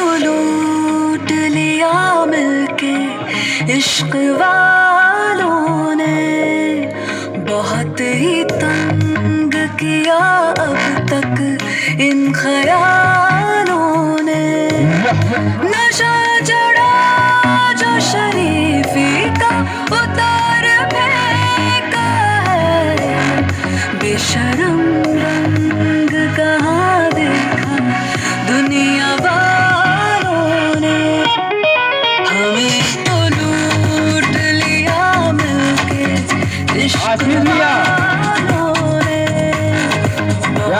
तो लूट लिया मिलके इश्क वालों ने। बहुत ही तंग किया अब तक इन ख्यालों ने। नशा जड़ा जो शरीफी का उतार फेंका है। बेशरम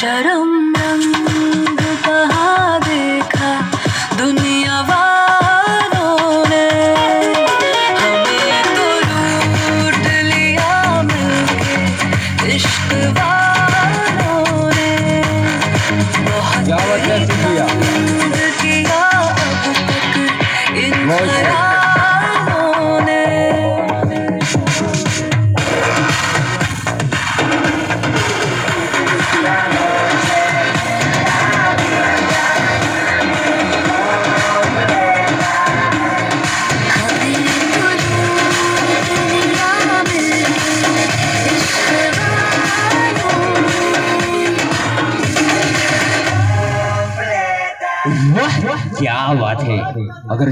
Sharam क्या बात है? अगर